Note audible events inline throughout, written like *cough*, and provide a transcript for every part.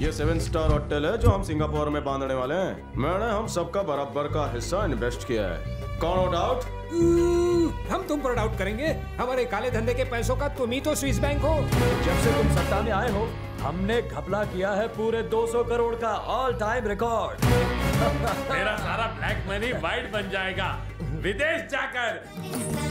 ये seven star hotel है जो हम सिंगापुर में बांधने वाले हैं। मैंने हम सबका बराबर का हिस्सा इन्वेस्ट किया है। कौन डाउट हम तुम पर डाउट करेंगे। हमारे काले धंधे के पैसों का तुम ही तो स्विस बैंक हो। जब से तुम सत्ता में आए हो हमने घपला किया है पूरे 200 करोड़ का ऑल टाइम रिकॉर्ड मेरा सारा ब्लैक मनी वाइट बन जाएगा। विदेश जाकर।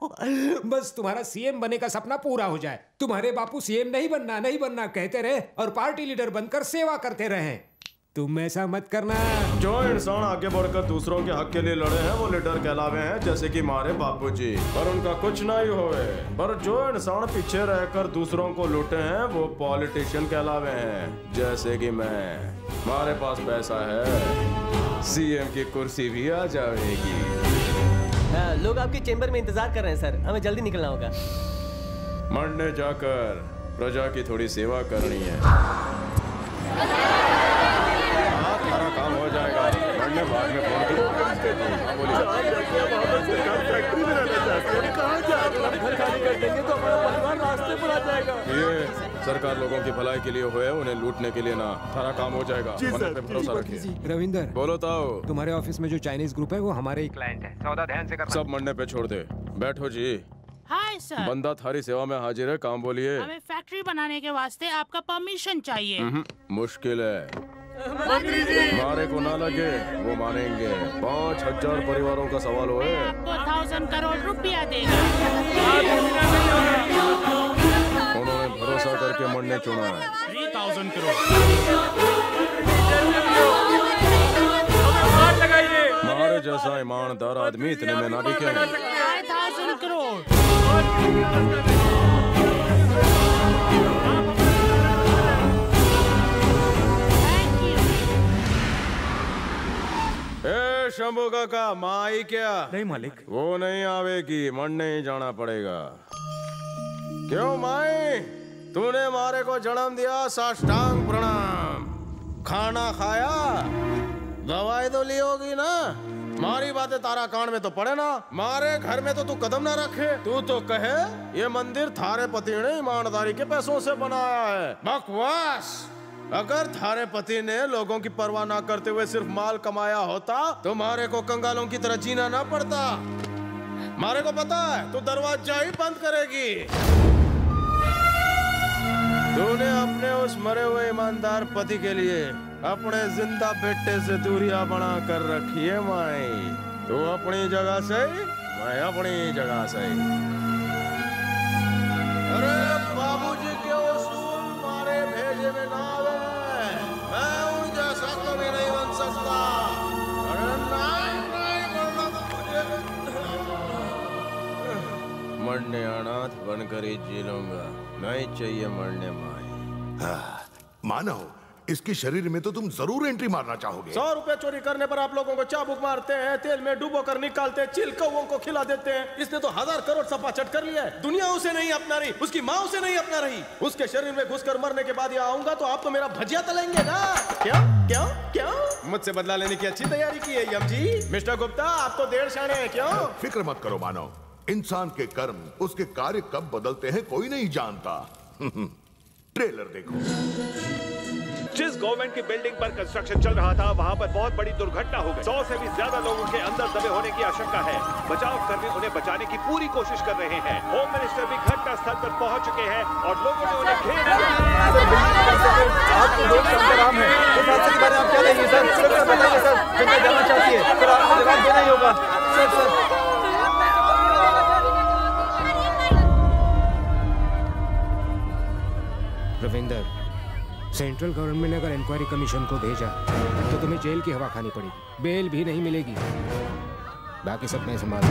*laughs* बस तुम्हारा सीएम बनने का सपना पूरा हो जाए। तुम्हारे बापू सीएम नहीं बनना नहीं बनना कहते रहे और पार्टी लीडर बनकर सेवा करते रहे। तुम ऐसा मत करना। जो इंसान आगे बढ़कर दूसरों के हक के लिए लड़े हैं, वो लीडर कहलावे हैं, जैसे कि हमारे बापूजी पर उनका कुछ नहीं होए पर जो इंसान पीछे रहकर दूसरों को लूटे हैं, वो पॉलिटिशियन कहलावे हैं, जैसे कि मैं। हमारे पास पैसा है। सीएम की कुर्सी भी आ जाएगी। हाँ, लोग आपके चेंबर में इंतज़ार कर रहे हैं सर। हमें जल्दी निकलना होगा। मरने जाकर प्रजा की थोड़ी सेवा करनी है। हाँ, तुम्हारा काम हो जाएगा। मरने बाद में फ़ोन हाँ, बोलिए। ये सरकार लोगों की भलाई के लिए हुए उन्हें लूटने के लिए ना। सारा काम हो जाएगा। पे भरोसा रखिए। रविंदर बोलो ताओ। तुम्हारे ऑफ़िस में जो चाइनीज़ ग्रुप है वो हमारे ही क्लाइंट है। सौदा ध्यान से करना। सब मरने पे छोड़ दे। बैठो जी। Hi sir. बंदा थारी सेवा में हाजिर है काम बोलिए। हमें फैक्ट्री बनाने के वास्ते आपका परमिशन चाहिए। हम्म, मुश्किल है। मारे को ना लगे वो मानेंगे पाँच हज़ार परिवारों का सवाल हो आपको थाउज़ेंड करोड़ रुपया देगा। भरोसा करके मरने चुना है। Three thousand crore. हमारे जैसा ईमानदार आदमी इतने में ना थैंक शंभू काका माई क्या? नहीं मालिक। वो नहीं आवेगी मरने ही जाना पड़ेगा। क्यों माई? तूने मारे को जन्म दिया, साष्टांग प्रणाम। खाना खाया? दवाई तो ली होगी ना? मारी बातें तारा कान में तो पड़े ना। मारे, घर में तो तू कदम ना रखे। तू तो कहे, ये मंदिर थारे पति ने ईमानदारी के पैसों से बनाया है। बकवास! अगर थारे पति ने लोगों की परवाह ना करते हुए सिर्फ़ माल कमाया होता तो मारे को कंगालों की तरह जीना ना पड़ता। मारे को पता है, तू दरवाज़ा ही बंद करेगी। तूने अपने उस मरे हुए ईमानदार पति के लिए अपने ज़िंदा बेटे से दूरिया बना कर रखी है, माई। तू अपनी जगह से मैं अपनी जगह से अरे, बाबूजी के उसूल मारे भेजे में ना मैं उन जैसा कभी नहीं बन मरने अनाथ बनकर ही जी लूँगा नहीं चाहिए मरने माई हाँ, मानो इसके शरीर में तो तुम ज़रूर एंट्री मारना चाहोगे। सौ रुपए चोरी करने पर आप लोगों को चाबुक मारते हैं तेल में डुबो कर निकालते हैं चिल कौओं को खिला देते हैं। इसने तो हज़ार करोड़ सपा चट कर लिया है। दुनिया उसे नहीं अपना रही उसकी माँ उसे नहीं अपना रही। उसके शरीर में घुसकर मरने के बाद यहाँ आऊँगा तो आप तो मेरा भजिया तलेंगे ना। क्या? क्यों? क्यों? मुझसे बदला लेने की अच्छी तैयारी की है यम जी मिस्टर गुप्ता आप तो देर शाने हैं क्यों? फ़िक्र मत करो मानव इंसान के कर्म उसके कार्य कब बदलते हैं कोई नहीं जानता। *laughs* ट्रेलर देखो। जिस गवर्नमेंट की बिल्डिंग पर कंस्ट्रक्शन चल रहा था वहाँ पर बहुत बड़ी दुर्घटना हो गई। सौ से भी ज़्यादा लोगों के अंदर दबे होने की आशंका है। बचाव कर्मी उन्हें बचाने की पूरी कोशिश कर रहे हैं। होम मिनिस्टर भी घटना स्थल पर पहुँच चुके हैं और लोगों ने उन्हें घेर लिया। रविंदर, सेंट्रल गवर्नमेंट ने अगर इंक्वायरी कमीशन को भेजा तो तुम्हें जेल की हवा खानी पड़ेगी। बेल भी नहीं मिलेगी। बाकी सब मैं संभाल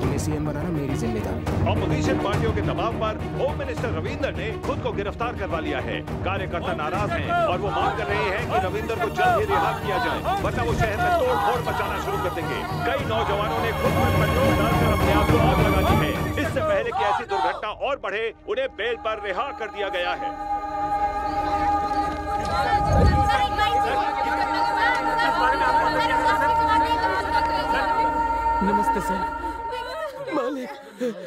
तुम्हें सीएम बनाना मेरी ज़िम्मेदारी। ऑपोजिशन पार्टियों के दबाव पर होम मिनिस्टर रविंदर ने खुद को गिरफ़्तार करवा लिया है। कार्यकर्ता नाराज़ हैं और वो मांग कर रहे हैं कि रविंदर को जल्द ही रिहा किया जाए। वरना वो शहर में तोड़ फोड़ मचाना शुरू कर देंगे। कई नौजवानों ने खुद पर पेट्रोल डालकर अपने आप को आग लगा दी है। इससे पहले कि ऐसी दुर्घटना और बढ़े उन्हें बेल पर रिहा कर दिया गया है। नमस्ते सर। मालिक।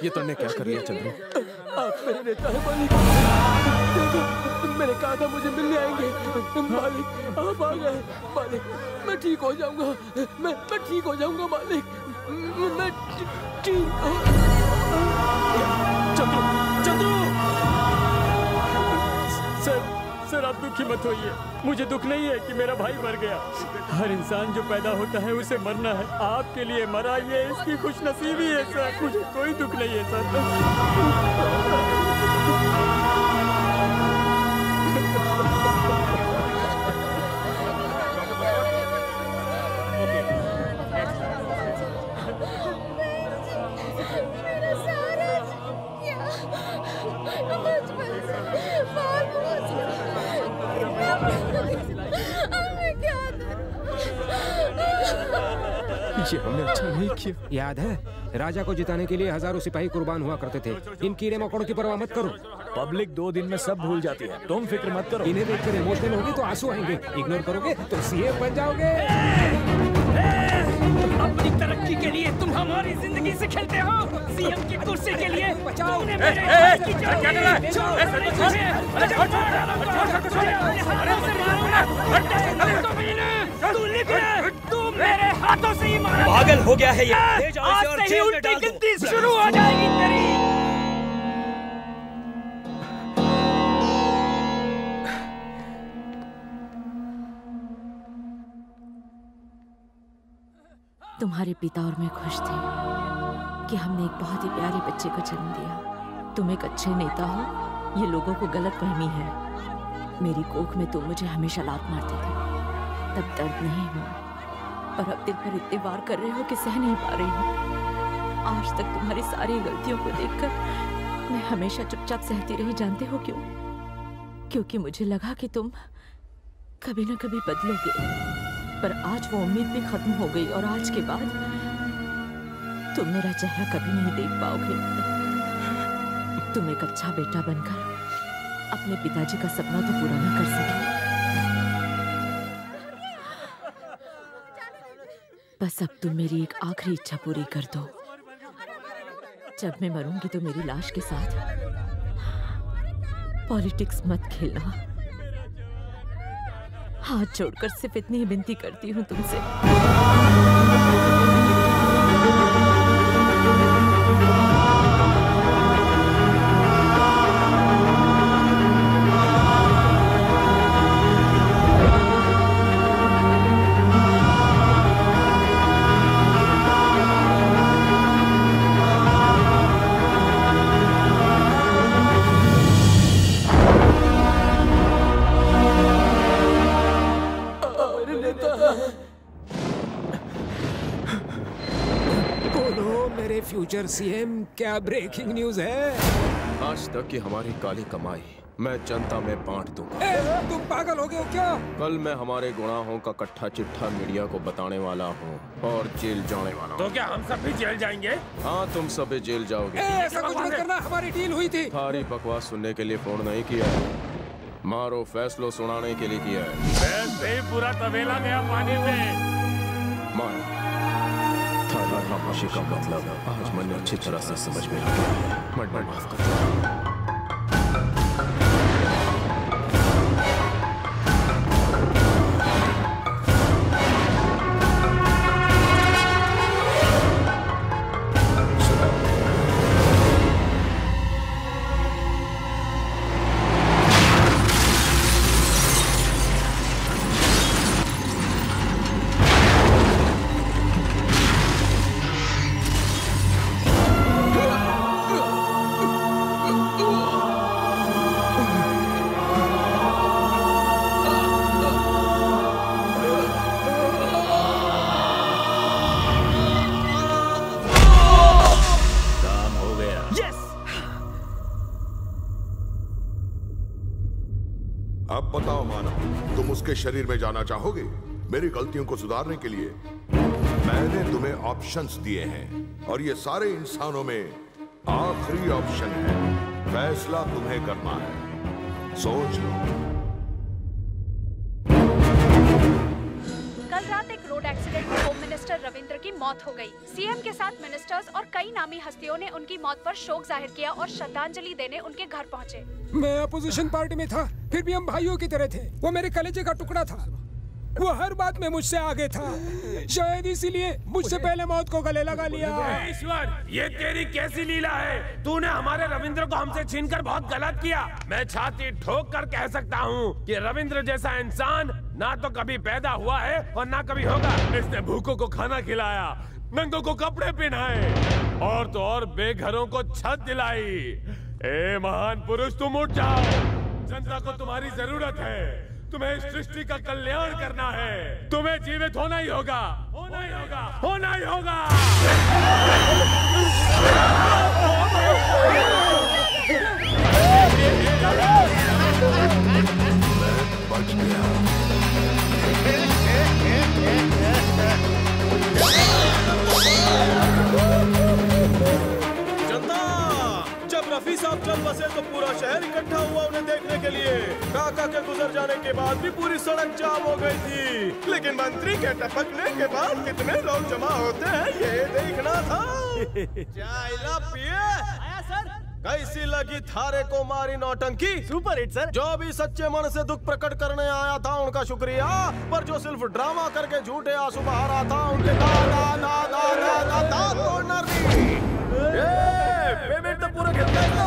ये तुमने क्या कर लिया चंद्रू? आप मेरे नेता है मालिक। मैंने कहा था मुझे मिलने आएँगे। मालिक आप आ गए। मालिक मैं ठीक हो जाऊँगा। मैं मैं ठीक हो जाऊँगा मालिक। मैं ठीक हो चंद्रू चंद्रू सर सर आप दुखी मत होइए। मुझे दुख नहीं है कि मेरा भाई मर गया। हर इंसान जो पैदा होता है उसे मरना है। आपके लिए मरा ये इसकी खुशनसीबी है, सर। मुझे कोई दुख नहीं है, सर। ये हमने अच्छा नहीं किया याद है राजा को जिताने के लिए हज़ारों सिपाही कुर्बान हुआ करते थे इन कीड़े मकोड़ों की परवाह मत करो पब्लिक दो दिन में सब भूल जाती है तुम फ़िक्र मत करो इन्हें देखकर इमोशनल होगी तो आँसू आएँगे इग्नोर करोगे तो सीएम बन जाओगे अपनी तरक्की के लिए तुम हमारी ज़िंदगी से खेलते हो सीएम की कुर्सी के लिए बचाओ पागल हो गया है ये। ले जाओ इसे आज और से ही जेल में उल्टी डाल दो। गिनती शुरू हो जाएगी तेरी। तुम्हारे पिता और मैं खुश थे कि हमने एक बहुत ही प्यारे बच्चे को जन्म दिया। तुम एक अच्छे नेता हो ये लोगों को गलत फहमी है। मेरी कोख में तुम मुझे हमेशा लात मारते थे। तब दर्द नहीं हुआ। पर अब दिल पर इतने वार कर रहे हो कि सह नहीं पा रही हूँ। आज तक तुम्हारी सारी गलतियों को देखकर मैं हमेशा चुपचाप सहती रही, जानते हो क्यों? क्योंकि मुझे लगा कि तुम कभी ना कभी बदलोगे। पर आज वो उम्मीद भी खत्म हो गई और आज के बाद तुम मेरा चेहरा कभी नहीं देख पाओगे। तुम एक अच्छा बेटा बनकर अपने पिताजी का सपना तो पूरा ना कर सके। बस अब तुम मेरी एक आखिरी इच्छा पूरी कर दो। जब मैं मरूँगी तो मेरी लाश के साथ पॉलिटिक्स मत खेलना। हाथ जोड़कर सिर्फ़ इतनी ही विनती करती हूँ तुमसे। सीएम क्या ब्रेकिंग न्यूज़ है? आज तक की हमारी काली कमाई मैं जनता में बांट दूँगा। तुम पागल हो गए हो क्या? कल मैं हमारे गुनाहों का कट्ठा चिट्ठा मीडिया को बताने वाला हूँ और जेल जाने वाला तो क्या हम सब भी जेल जाएँगे? हाँ तुम सभी जेल ए, जाओगे ऐसा कुछ मत करना हमारी डील हुई थी। सारी बकवास सुनने के लिए फ़ोन नहीं किया मारो फैसलो सुनाने के लिए किया है। पूरा तबेला गया पानी में। थारी का मतलब आज मैंने अच्छी तरह से समझ में आया मैं माफ़ माफ़ कर शरीर में जाना चाहोगे, मेरी गलतियों को सुधारने के लिए मैंने तुम्हें ऑप्शंस दिए हैं और ये सारे इंसानों में आखिरी ऑप्शन है। फैसला तुम्हें करना है। सोच। लो कल रात एक रोड एक्सीडेंट में होम मिनिस्टर रविंद्र की मौत हो गई। सीएम के साथ मिनिस्टर्स और कई नामी हस्तियों ने उनकी मौत पर शोक ज़ाहिर किया और श्रद्धांजलि देने उनके घर पहुँचे। मैं अपोजिशन पार्टी में था फिर भी हम भाइयों की तरह थे। वो मेरे कलेजे का टुकड़ा था। वो हर बात में मुझसे आगे था। शायद इसीलिए मुझसे पहले मौत को गले लगा लिया। ईश्वर ये तेरी कैसी लीला है? तूने हमारे रविंद्र को हमसे छीनकर बहुत गलत किया। मैं छाती ठोक कर कह सकता हूँ कि रविंद्र जैसा इंसान ना तो कभी पैदा हुआ है और ना कभी होगा। इसने भूखों को खाना खिलाया नंगों को कपड़े पहनाए और तो और बेघरों को छत दिलाई। ए महान पुरुष, तुम उठ जाओ। जनता को तुम्हारी ज़रूरत है। तुम्हें इस सृष्टि का कल्याण करना है। तुम्हें जीवित होना ही होगा। होना ही होगा। होना ही होगा। बच गया। चल बसे तो पूरा शहर इकट्ठा हुआ उन्हें देखने के लिए काका के गुजर जाने के बाद भी पूरी सड़क जाम हो गई थी लेकिन मंत्री के टपकने के बाद कितने लोग जमा होते हैं ये देखना था कैसी लगी थारे को मारी नौटंकी सुपर हिट सर जो भी सच्चे मन से दुख प्रकट करने आया था उनका शुक्रिया पर जो सिर्फ़ ड्रामा करके झूठे आँसू बहा रहा था उनके दा दा दा दा दा दा दा तोड़ना रही ए, पेमेंट तो पूरा खेलता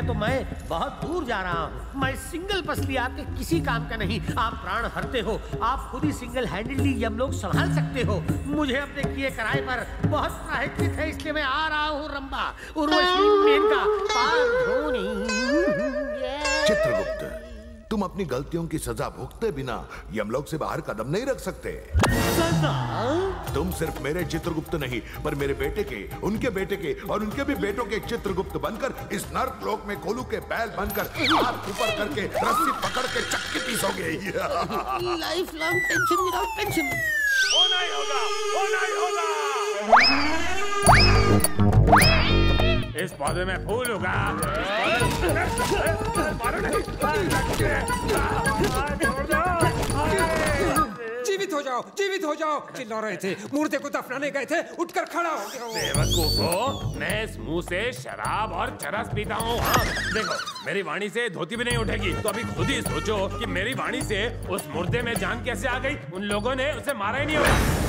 हो तो मैं बहुत दूर जा रहा हूँ। मैं सिंगल पसली आपके किसी काम का नहीं। आप प्राण हरते हो। आप खुद ही सिंगल हैंडेडली यम लोग संभाल सकते हो। मुझे अपने किए कराए पर बहुत प्राहित है, इसलिए मैं आ रहा हूँ रंबा। उर्वशी मेनका। चित्रगुप्त। तुम अपनी गलतियों की सजा भुगते बिना यमलोक से बाहर कदम नहीं रख सकते। तुम सिर्फ़ मेरे चित्रगुप्त नहीं पर मेरे बेटे के उनके बेटे के और उनके भी बेटों के चित्रगुप्त बनकर इस नर्क लोक में कोलू के बैल बनकर हाथ ऊपर करके रस्सी पकड़ के चक्की पीसोगे। Life long tension without tension होना होगा होगा। इस पौधे में फूल होगा जीवित हो जाओ जीवित हो जाओ। चिल्ला रहे थे मुर्दे को दफनाने गए थे उठकर खड़ा हो गया बेवकूफो मैं इस मुँह से शराब और चरस पीता हूँ। हाँ देखो मेरी वाणी से धोती भी नहीं उठेगी। तो अभी खुद ही सोचो कि मेरी वाणी से उस मुर्दे में जान कैसे आ गई। उन लोगों ने उसे मारा ही नहीं होगा।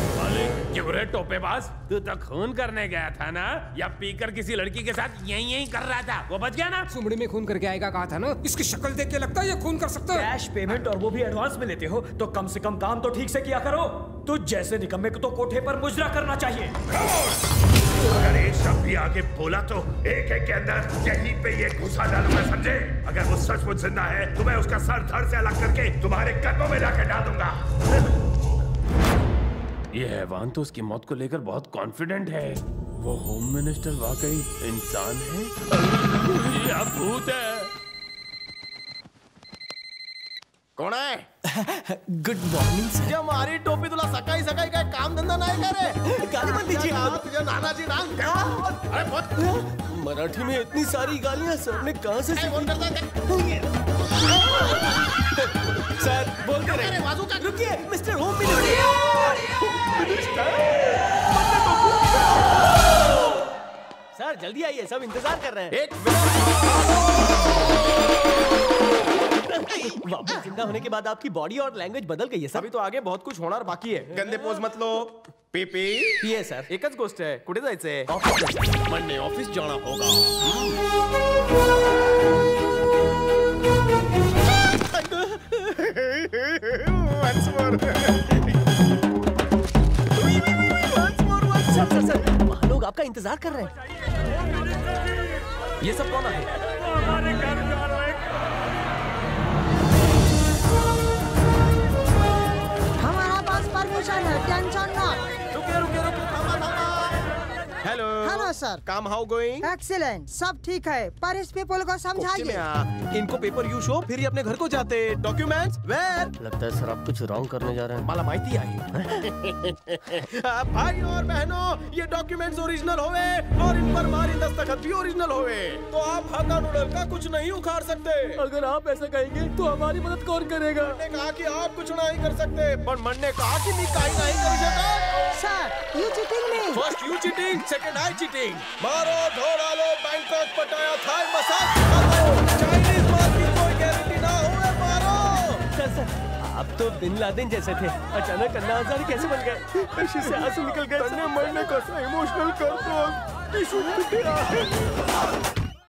क्यों रे टोपेबाज? तू तो खून करने गया था ना? या पीकर किसी लड़की के साथ यही यही कर रहा था? वो बच गया ना? सुमड़ी में खून करके आएगा कहा था ना? इसकी शक्ल देख के लगता है ये खून कर सकता है। कैश पेमेंट और वो भी एडवांस में लेते हो तो कम से कम काम तो ठीक से किया करो। तो जैसे निकम्मे को तो कोठे पर मुजरा करना चाहिए। अगर एक शब्द भी आगे बोला तो एक एक के अंदर यहीं पे ये घुसा डालूँगा समझे? अगर वो सचमुच ज़िंदा है तो मैं उसका सर धड़ से अलग करके तुम्हारे कदमों में जाकर डाल दूँगा। ये हैवान तो उसकी मौत को लेकर बहुत कॉन्फिडेंट है। वो होम मिनिस्टर वाकई इंसान है? या भूत है? कौन है? गुड मॉर्निंग सर ये हमारी टोपी तुला सकाळी सकाळी काय काम धंदा नाही का रे गाली मत दीजिए। तुझ्या नाव, तुझ्या नानाजी नाम क्या? अरे बहुत मराठी में इतनी सारी गालियाँ सर ने कहाँ से फ़ोन करता सर बोलते रहे बाजू का। रुकिए मिस्टर होम मिनिस्टर सर जल्दी आइए सब इंतज़ार कर रहे हैं। एक वापस ज़िंदा होने के बाद आपकी बॉडी और लैंग्वेज बदल गई है सर। अभी तो आगे बहुत कुछ होणार बाकी आहे गंदे पोज मत लो। पीपी ये सर एकच गोष्ट आहे कुठे जायचंय? मंडे ऑफ़िस जाना होगा। वहाँ लोग आपका इंतज़ार कर रहे हैं। ये सब कौन है? सर। काम हाउ गोइंग एक्सीलेंट सब ठीक है पर इस पीपल को समझाइए। इनको पेपर यू शो फिर ही अपने घर को जाते। डॉक्यूमेंट्स वेयर लगता है सर आप कुछ रॉन्ग करने जा रहे हैं। माला माइती आई। *laughs* भाई और बहनों ये डॉक्यूमेंट्स ओरिजिनल होवे और इन पर हमारी दस्तखत भी ओरिजिनल होवे। तो आप हक्का नूडल का कुछ नहीं उखाड़ सकते। अगर आप ऐसा कहेंगे तो हमारी मदद कौन करेगा? ने कहा कि आप कुछ नहीं कर सकते पर मन ने कहा कि मैं नहीं कर सकता। Sir you cheating me first you cheating second I cheating मारो ढोला लो बैंकॉक पटाया थाई मसाज मारो चाइनीज़ माल की कोई गारंटी ना होवे मारो। सर सर आप तो बिन लादेन जैसे थे। अचानक अन्ना हजारी कैसे बन गए? खुशी से आँसू निकल गए मरने का इमोशनल कर दो टिश्यू टूट। गया